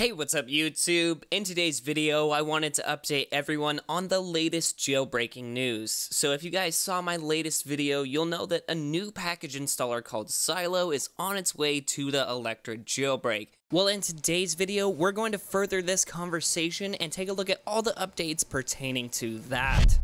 Hey, what's up YouTube? In today's video, I wanted to update everyone on the latest jailbreaking news. So if you guys saw my latest video, you'll know that a new package installer called Sileo is on its way to the Electra jailbreak. Well, in today's video, we're going to further this conversation and take a look at all the updates pertaining to that.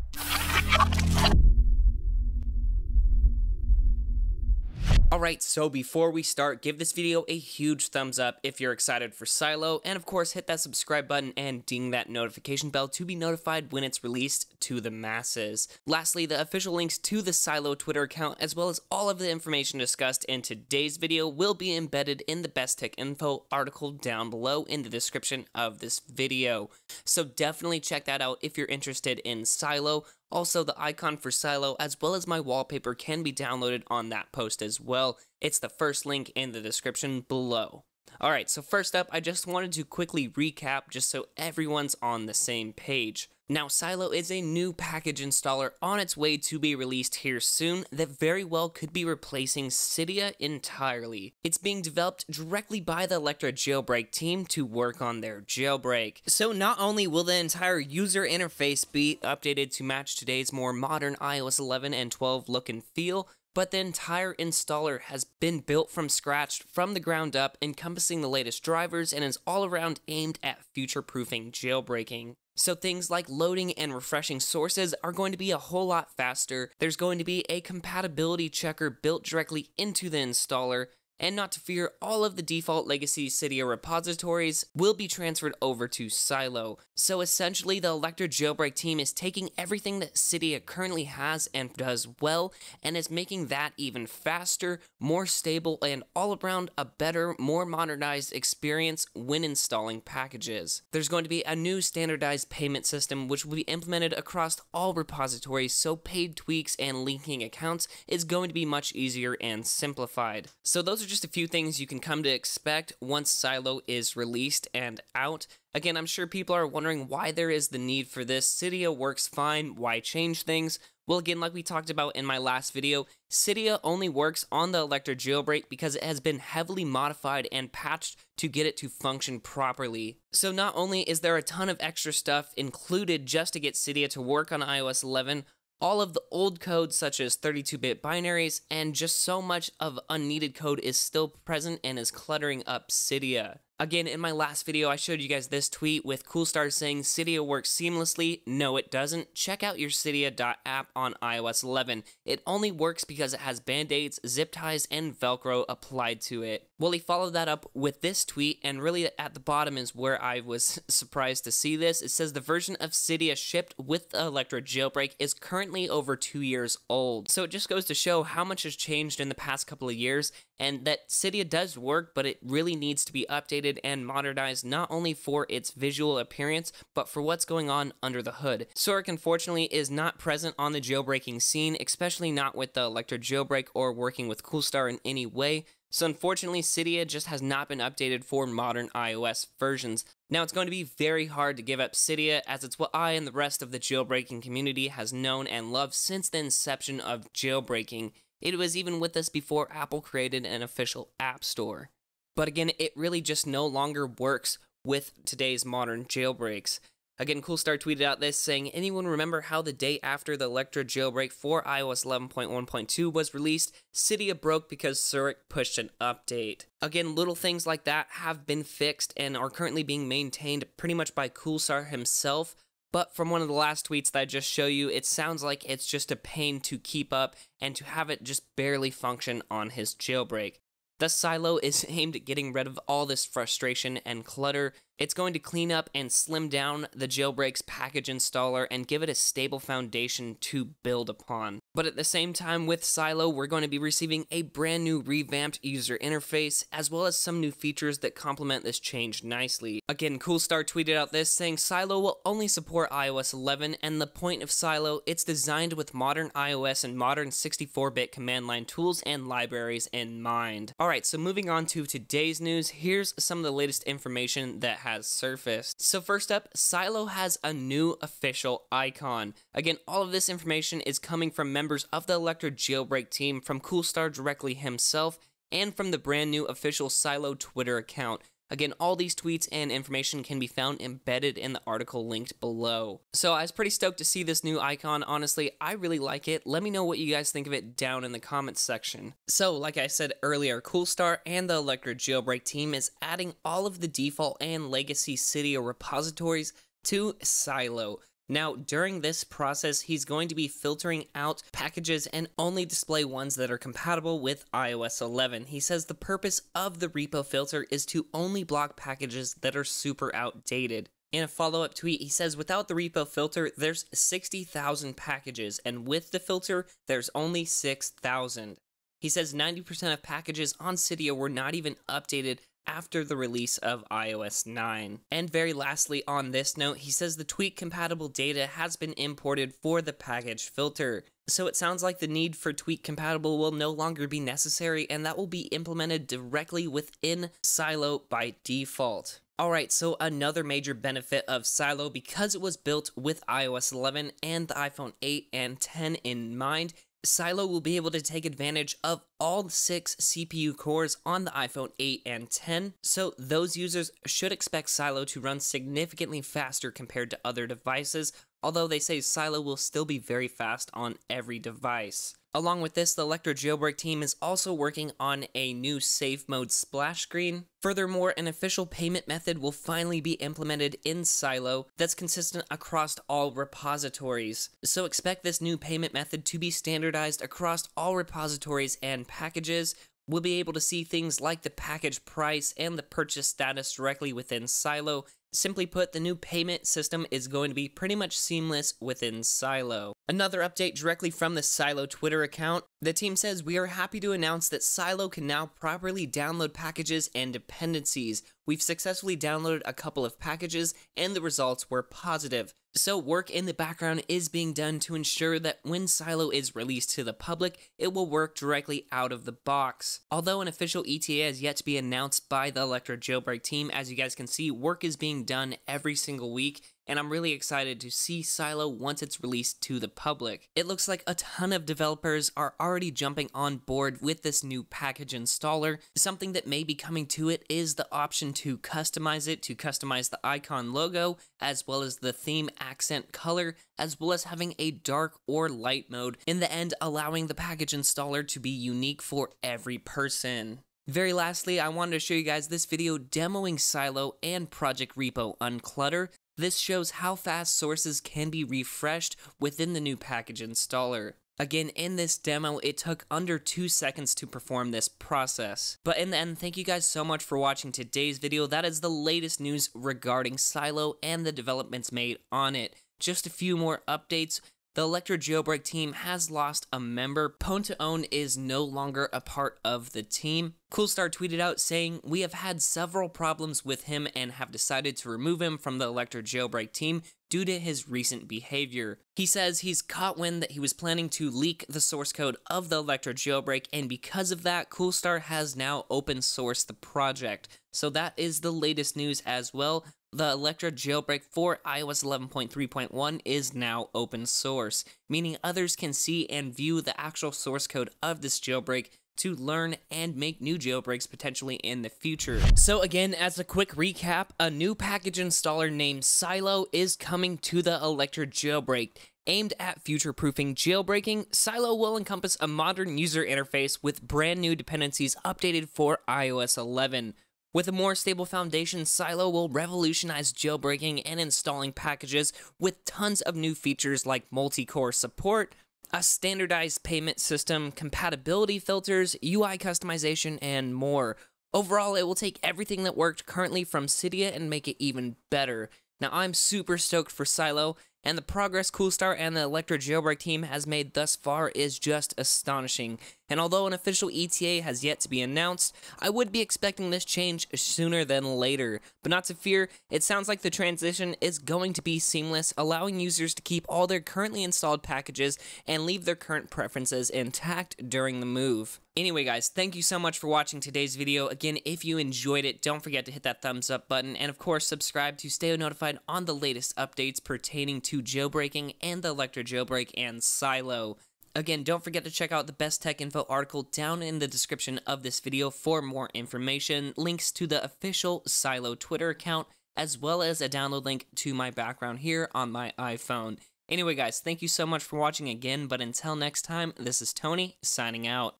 Alright, so before we start, give this video a huge thumbs up if you're excited for Sileo, and of course hit that subscribe button and ding that notification bell to be notified when it's released to the masses. Lastly, the official links to the Sileo Twitter account, as well as all of the information discussed in today's video, will be embedded in the Best Tech Info article down below in the description of this video. So definitely check that out if you're interested in Sileo. Also, the icon for Sileo as well as my wallpaper can be downloaded on that post as well. It's the first link in the description below. Alright, so first up, I just wanted to quickly recap just so everyone's on the same page. Now, Sileo is a new package installer on its way to be released here soon that very well could be replacing Cydia entirely. It's being developed directly by the Electra jailbreak team to work on their jailbreak. So not only will the entire user interface be updated to match today's more modern iOS 11 and 12 look and feel, but the entire installer has been built from scratch from the ground up, encompassing the latest drivers and is all around aimed at future proofing jailbreaking. So things like loading and refreshing sources are going to be a whole lot faster. There's going to be a compatibility checker built directly into the installer, and not to fear, all of the default legacy Cydia repositories will be transferred over to Sileo. So essentially, the Electra jailbreak team is taking everything that Cydia currently has and does well, and is making that even faster, more stable, and all around a better, more modernized experience when installing packages. There's going to be a new standardized payment system which will be implemented across all repositories, so paid tweaks and linking accounts is going to be much easier and simplified. So those are just a few things you can come to expect once Sileo is released and out. Again, I'm sure people are wondering why there is the need for this. Cydia works fine, why change things? Well, again, like we talked about in my last video, Cydia only works on the Electra jailbreak because it has been heavily modified and patched to get it to function properly. So not only is there a ton of extra stuff included just to get Cydia to work on iOS 11, all of the old code, such as 32 bit binaries, and just so much of unneeded code is still present and is cluttering up Cydia. Again, in my last video, I showed you guys this tweet with Coolstar saying Cydia works seamlessly. No, it doesn't. Check out your Cydia.app on iOS 11. It only works because it has band-aids, zip ties, and Velcro applied to it. Well, he followed that up with this tweet, and really at the bottom is where I was surprised to see this. It says the version of Cydia shipped with the Electra jailbreak is currently over two years old. So it just goes to show how much has changed in the past couple of years, and that Cydia does work, but it really needs to be updated and modernized not only for its visual appearance, but for what's going on under the hood. Saurik, unfortunately, is not present on the jailbreaking scene, especially not with the Electra jailbreak or working with Coolstar in any way. So unfortunately, Cydia just has not been updated for modern iOS versions. Now it's going to be very hard to give up Cydia as it's what I and the rest of the jailbreaking community has known and loved since the inception of jailbreaking. It was even with us before Apple created an official app store. But again, it really just no longer works with today's modern jailbreaks. Again, Coolstar tweeted out this saying, Anyone remember how the day after the Electra jailbreak for iOS 11.1.2 was released, Cydia broke because Saurik pushed an update? Again, little things like that have been fixed and are currently being maintained pretty much by Coolstar himself. But from one of the last tweets that I just show you, it sounds like it's just a pain to keep up and to have it just barely function on his jailbreak. The Sileo is aimed at getting rid of all this frustration and clutter. It's going to clean up and slim down the jailbreak's package installer and give it a stable foundation to build upon. But at the same time, with Sileo, we're going to be receiving a brand new revamped user interface, as well as some new features that complement this change nicely. Again, Coolstar tweeted out this saying Sileo will only support iOS 11, and the point of Sileo, it's designed with modern iOS and modern 64-bit command line tools and libraries in mind. Alright, so moving on to today's news, here's some of the latest information that has surfaced. So first up, Sileo has a new official icon. Again, all of this information is coming from members of the Electra jailbreak team, from Coolstar directly himself, and from the brand new official Sileo Twitter account. Again, all these tweets and information can be found embedded in the article linked below. So I was pretty stoked to see this new icon. Honestly, I really like it. Let me know what you guys think of it down in the comments section. So, like I said earlier, Coolstar and the Electra Jailbreak team is adding all of the default and legacy Cydia repositories to Sileo. Now, during this process, he's going to be filtering out packages and only display ones that are compatible with iOS 11. He says the purpose of the repo filter is to only block packages that are super outdated. In a follow up tweet, he says without the repo filter, there's 60,000 packages, and with the filter, there's only 6,000. He says 90% of packages on Cydia were not even updated after the release of iOS 9. And very lastly, on this note, he says the tweak compatible data has been imported for the package filter. So it sounds like the need for tweak compatible will no longer be necessary, and that will be implemented directly within Sileo by default. Alright, so another major benefit of Sileo, because it was built with iOS 11 and the iPhone 8 and 10 in mind, Sileo will be able to take advantage of all six CPU cores on the iPhone 8 and 10, so those users should expect Sileo to run significantly faster compared to other devices, although they say Sileo will still be very fast on every device. Along with this, the Electra Jailbreak team is also working on a new safe mode splash screen. Furthermore, an official payment method will finally be implemented in Sileo that's consistent across all repositories. So expect this new payment method to be standardized across all repositories and packages, We'll be able to see things like the package price and the purchase status directly within Sileo, Simply put, the new payment system is going to be pretty much seamless within Sileo. Another update directly from the Sileo Twitter account. The team says, We are happy to announce that Sileo can now properly download packages and dependencies. We've successfully downloaded a couple of packages, and the results were positive. So, work in the background is being done to ensure that when Sileo is released to the public, it will work directly out of the box. Although an official ETA has yet to be announced by the Electra Jailbreak team, as you guys can see, work is being done every single week and I'm really excited to see Sileo once it's released to the public. It looks like a ton of developers are already jumping on board with this new package installer. Something that may be coming to it is the option to customize it, to customize the icon logo, as well as the theme accent color, as well as having a dark or light mode, in the end allowing the package installer to be unique for every person. Very lastly, I wanted to show you guys this video demoing Sileo and Project Repo Unclutter. This shows how fast sources can be refreshed within the new package installer. Again, in this demo, it took under 2 seconds to perform this process. But in the end, thank you guys so much for watching today's video. That is the latest news regarding Sileo and the developments made on it. Just a few more updates. The Electra Jailbreak team has lost a member. pwn20wnd is no longer a part of the team. Coolstar tweeted out saying, We have had several problems with him and have decided to remove him from the Electra Jailbreak team due to his recent behavior. He says he's caught wind that he was planning to leak the source code of the Electra jailbreak, and because of that, Coolstar has now open sourced the project. So that is the latest news as well the Electra jailbreak for iOS 11.3.1 is now open source, meaning others can see and view the actual source code of this jailbreak to learn and make new jailbreaks potentially in the future. So again, as a quick recap, a new package installer named Sileo is coming to the Electra jailbreak. Aimed at future-proofing jailbreaking, Sileo will encompass a modern user interface with brand new dependencies updated for iOS 11. With a more stable foundation, Sileo will revolutionize jailbreaking and installing packages with tons of new features like multi-core support, a standardized payment system, compatibility filters, UI customization, and more. Overall, it will take everything that worked currently from Cydia and make it even better. Now, I'm super stoked for Sileo, and the progress Coolstar and the Electra Jailbreak team has made thus far is just astonishing. And although an official ETA has yet to be announced, I would be expecting this change sooner than later. But not to fear, it sounds like the transition is going to be seamless, allowing users to keep all their currently installed packages and leave their current preferences intact during the move. Anyway guys, thank you so much for watching today's video. Again, if you enjoyed it, don't forget to hit that thumbs up button and of course subscribe to stay notified on the latest updates pertaining to jailbreaking and the Electra jailbreak and Sileo. Again, don't forget to check out the best tech info article down in the description of this video for more information, links to the official Sileo Twitter account, as well as a download link to my background here on my iPhone. Anyway, guys, thank you so much for watching again, but until next time, this is Tony signing out.